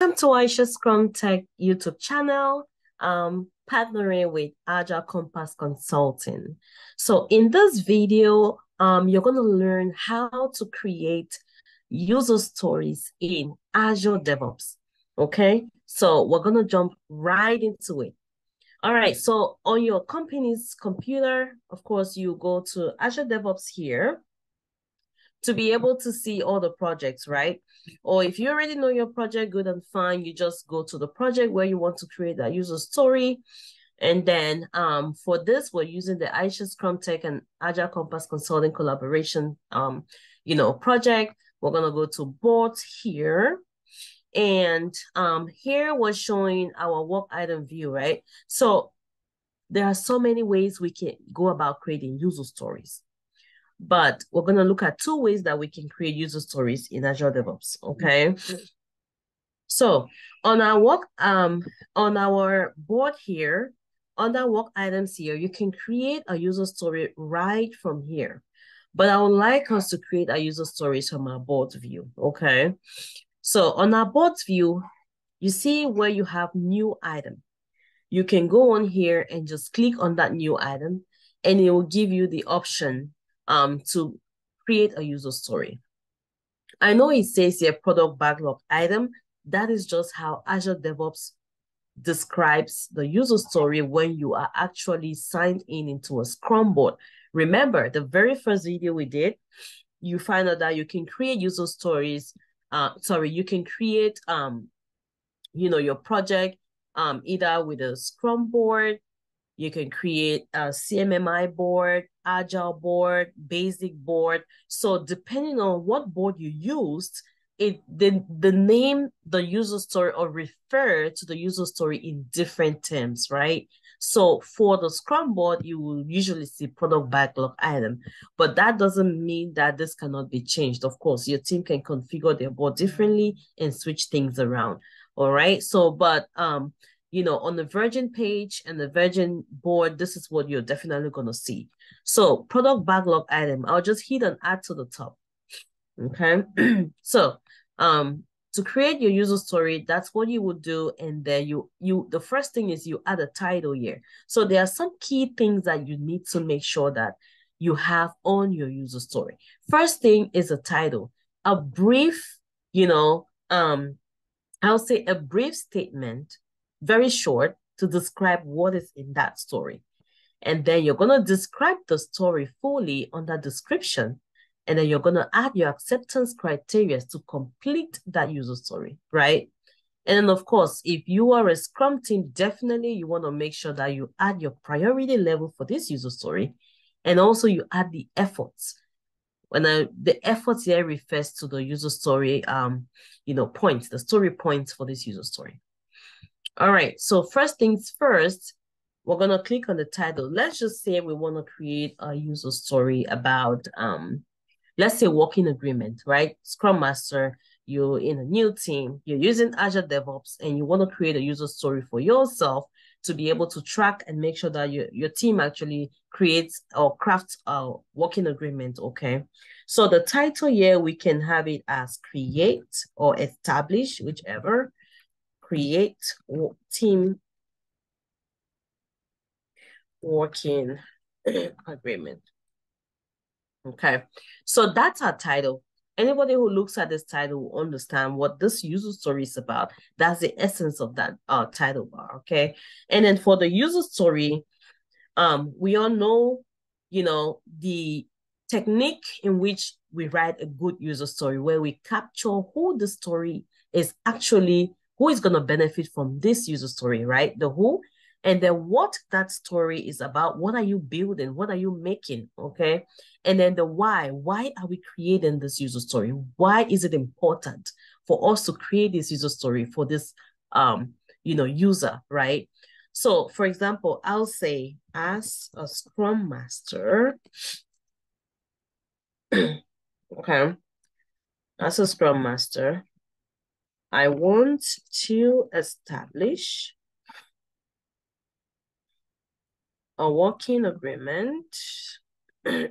Welcome to Aisha Scrum Tech YouTube channel, um, partnering with Agile Compass Consulting. So in this video, um, you're going to learn how to create user stories in Azure DevOps. Okay, so we're going to jump right into it. All right, so on your company's computer, of course, you go to Azure DevOps here to be able to see all the projects, right? Or if you already know your project, good and fine, you just go to the project where you want to create that user story. And then um, for this, we're using the Aisha Scrum Tech and Agile Compass Consulting collaboration, um, you know, project. We're gonna go to board here. And um, here we're showing our work item view, right? So there are so many ways we can go about creating user stories but we're going to look at two ways that we can create user stories in Azure DevOps, okay? So on our work, um, on our board here, under work items here, you can create a user story right from here. But I would like us to create a user stories from our board view, okay? So on our board view, you see where you have new item. You can go on here and just click on that new item and it will give you the option um, to create a user story. I know it says here product backlog item. That is just how Azure DevOps describes the user story when you are actually signed in into a Scrum board. Remember, the very first video we did, you find out that you can create user stories. Uh, sorry, you can create, um, you know, your project um, either with a Scrum board, you can create a CMMI board, Agile board, basic board. So depending on what board you used, it the, the name the user story or refer to the user story in different terms, right? So for the Scrum board, you will usually see product backlog item, but that doesn't mean that this cannot be changed. Of course, your team can configure their board differently and switch things around. All right. So, but um, you know, on the Virgin page and the Virgin board, this is what you're definitely going to see. So product backlog item, I'll just hit an add to the top. Okay. so um, to create your user story, that's what you would do. And then you, you, the first thing is you add a title here. So there are some key things that you need to make sure that you have on your user story. First thing is a title, a brief, you know, um, I'll say a brief statement very short to describe what is in that story. And then you're going to describe the story fully on that description. And then you're going to add your acceptance criteria to complete that user story, right? And then, of course, if you are a Scrum team, definitely you want to make sure that you add your priority level for this user story. And also you add the efforts. When I, the efforts here refers to the user story, um, you know, points, the story points for this user story. All right, so first things first, we're gonna click on the title. Let's just say we wanna create a user story about, um, let's say working agreement, right? Scrum Master, you're in a new team, you're using Azure DevOps, and you wanna create a user story for yourself to be able to track and make sure that your, your team actually creates or crafts a working agreement, okay? So the title here, we can have it as create or establish, whichever create team working agreement. Okay, so that's our title. Anybody who looks at this title will understand what this user story is about. That's the essence of that uh, title bar, okay? And then for the user story, um, we all know, you know, the technique in which we write a good user story, where we capture who the story is actually who is going to benefit from this user story, right? The who, and then what that story is about. What are you building? What are you making? Okay. And then the why. Why are we creating this user story? Why is it important for us to create this user story for this um, you know, user, right? So for example, I'll say as a scrum master, okay, as a scrum master, I want to establish a working agreement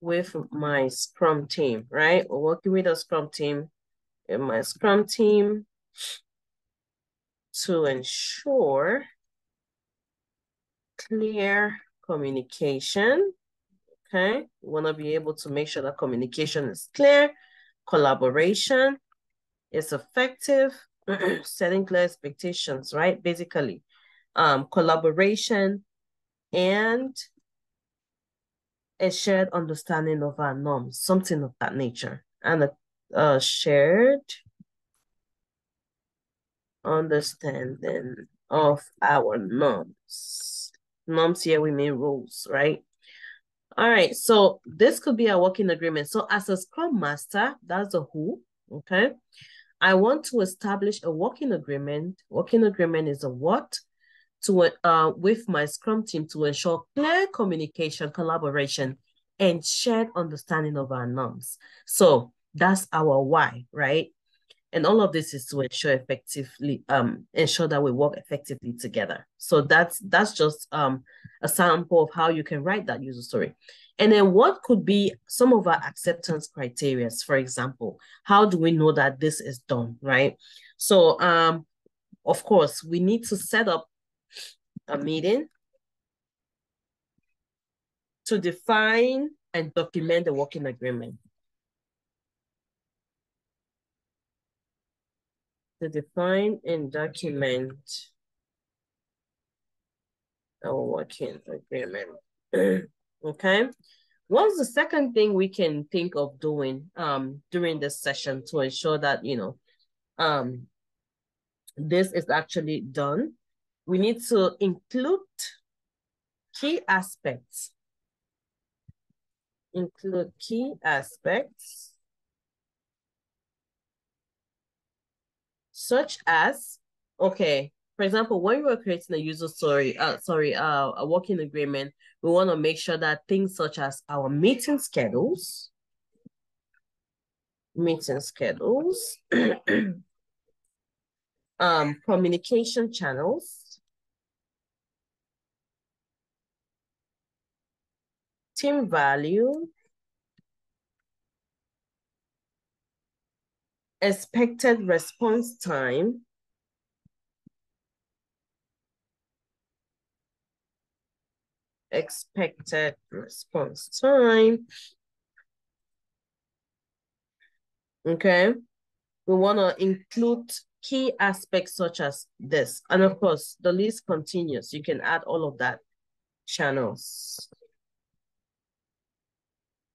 with my Scrum team, right? Working with a Scrum team in my Scrum team to ensure clear communication. Okay, we want to be able to make sure that communication is clear, collaboration is effective, setting clear expectations, right? Basically, um, collaboration and a shared understanding of our norms, something of that nature, and a, a shared understanding of our norms. Norms here, we mean rules, right? All right, so this could be a working agreement. So as a Scrum Master, that's the who, okay? I want to establish a working agreement. Working agreement is a what? To uh, with my Scrum team to ensure clear communication, collaboration, and shared understanding of our norms. So that's our why, right? And all of this is to ensure effectively, um, ensure that we work effectively together. So that's that's just um a sample of how you can write that user story. And then what could be some of our acceptance criteria, for example? How do we know that this is done, right? So um, of course, we need to set up a meeting to define and document the working agreement. To define and document our working agreement. okay. What's the second thing we can think of doing um during this session to ensure that you know um this is actually done? We need to include key aspects. Include key aspects such as, okay, for example, when we are creating a user story, uh, sorry, uh, a working agreement, we want to make sure that things such as our meeting schedules, meeting schedules, um, communication channels, team value, expected response time expected response time. Okay. We want to include key aspects such as this. And of course, the list continues. You can add all of that channels.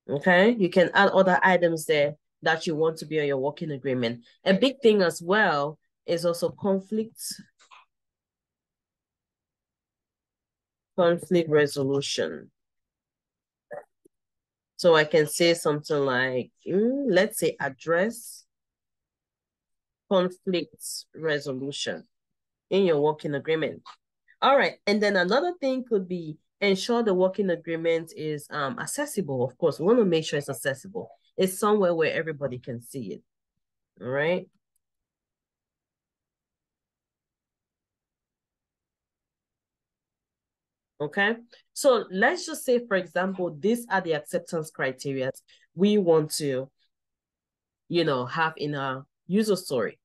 Okay. You can add other items there that you want to be on your working agreement. A big thing as well is also conflict conflict resolution. So I can say something like, mm, let's say address conflict resolution in your working agreement. All right. And then another thing could be ensure the working agreement is um, accessible. Of course, we want to make sure it's accessible. It's somewhere where everybody can see it. All right. Okay. So let's just say, for example, these are the acceptance criteria we want to, you know, have in our user story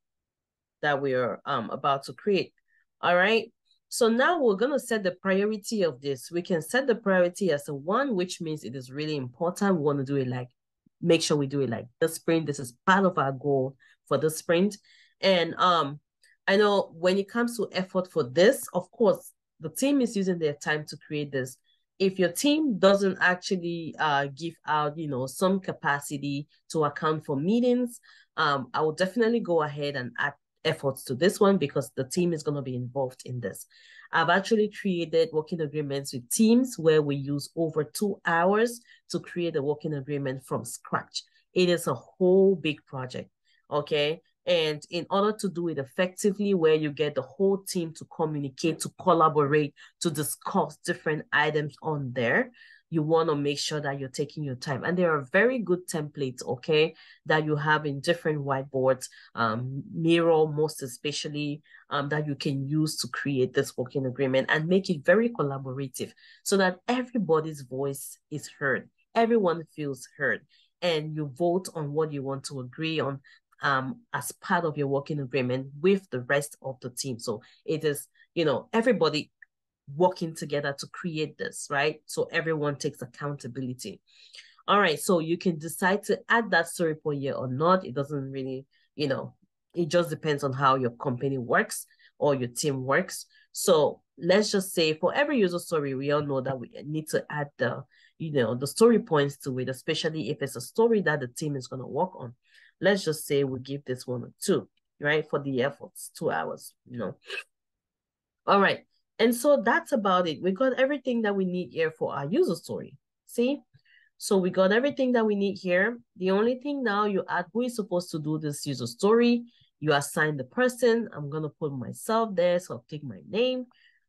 that we are um, about to create. All right. So now we're going to set the priority of this. We can set the priority as a one, which means it is really important. We want to do it like make sure we do it like the sprint. This is part of our goal for the sprint. And um, I know when it comes to effort for this, of course, the team is using their time to create this. If your team doesn't actually uh, give out, you know, some capacity to account for meetings, um, I will definitely go ahead and add efforts to this one because the team is going to be involved in this. I've actually created working agreements with teams where we use over two hours to create a working agreement from scratch. It is a whole big project, okay? And in order to do it effectively, where you get the whole team to communicate, to collaborate, to discuss different items on there, you want to make sure that you're taking your time. And there are very good templates, okay, that you have in different whiteboards, um, Miro most especially, um, that you can use to create this working agreement and make it very collaborative so that everybody's voice is heard. Everyone feels heard and you vote on what you want to agree on um, as part of your working agreement with the rest of the team. So it is, you know, everybody working together to create this, right? So everyone takes accountability. All right, so you can decide to add that story point here or not. It doesn't really, you know, it just depends on how your company works or your team works. So let's just say for every user story, we all know that we need to add the, you know, the story points to it, especially if it's a story that the team is going to work on. Let's just say we give this one a two, right? For the efforts, two hours, you know. All right. And so that's about it. We got everything that we need here for our user story. See? So we got everything that we need here. The only thing now you add who is supposed to do this user story. You assign the person. I'm going to put myself there. So I'll take my name.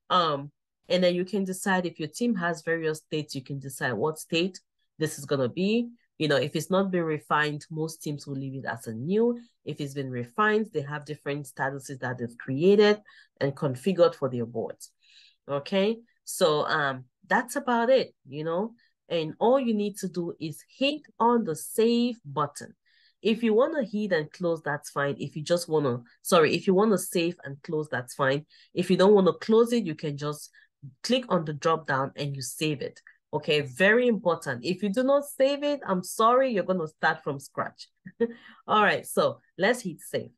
Um, and then you can decide if your team has various states, you can decide what state this is going to be. You know, if it's not been refined, most teams will leave it as a new. If it's been refined, they have different statuses that they've created and configured for their boards. Okay, so um, that's about it, you know. And all you need to do is hit on the save button. If you want to hit and close, that's fine. If you just want to, sorry, if you want to save and close, that's fine. If you don't want to close it, you can just click on the drop down and you save it. Okay, very important. If you do not save it, I'm sorry, you're going to start from scratch. All right, so let's hit save.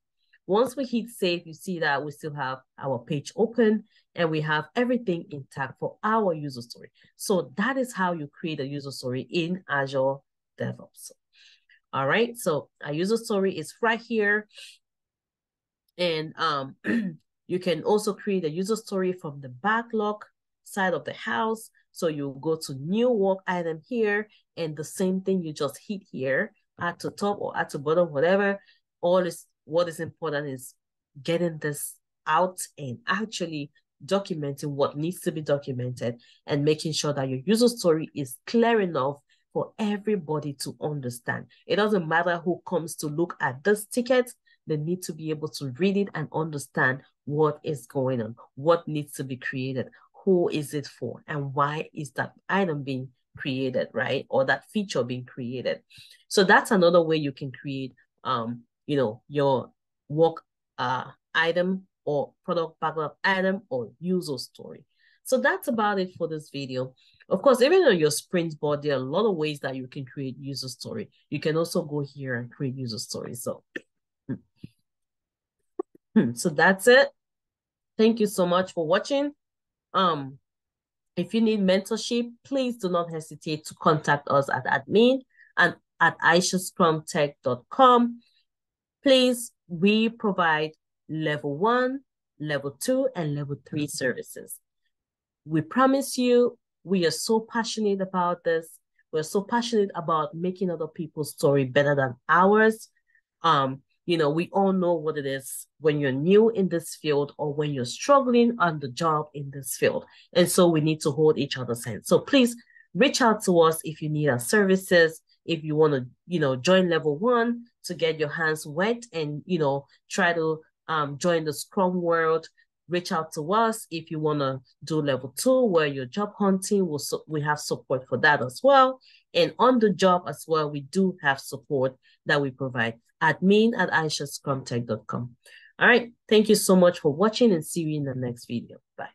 Once we hit save, you see that we still have our page open and we have everything intact for our user story. So that is how you create a user story in Azure DevOps. All right, so a user story is right here. And um, you can also create a user story from the backlog side of the house. So you go to new work item here and the same thing you just hit here at the top or at the bottom, whatever. All is what is important is getting this out and actually documenting what needs to be documented and making sure that your user story is clear enough for everybody to understand. It doesn't matter who comes to look at this ticket, they need to be able to read it and understand what is going on, what needs to be created, who is it for, and why is that item being created, right? Or that feature being created. So that's another way you can create um, you know, your work uh item or product backlog item or user story. So that's about it for this video. Of course, even on your sprint board, there are a lot of ways that you can create user story. You can also go here and create user story. So, so that's it. Thank you so much for watching. Um, if you need mentorship, please do not hesitate to contact us at admin and at aishascrumtech.com. Please, we provide level one, level two, and level three services. We promise you, we are so passionate about this. We're so passionate about making other people's story better than ours. Um, you know, we all know what it is when you're new in this field or when you're struggling on the job in this field. And so we need to hold each other's hands. So please reach out to us if you need our services, if you want to, you know, join level one to get your hands wet and, you know, try to um, join the Scrum world, reach out to us if you want to do level two where you're job hunting. We'll we have support for that as well. And on the job as well we do have support that we provide. Admin at aishascrumtech.com all right. Thank you so much for watching and see you in the next video. Bye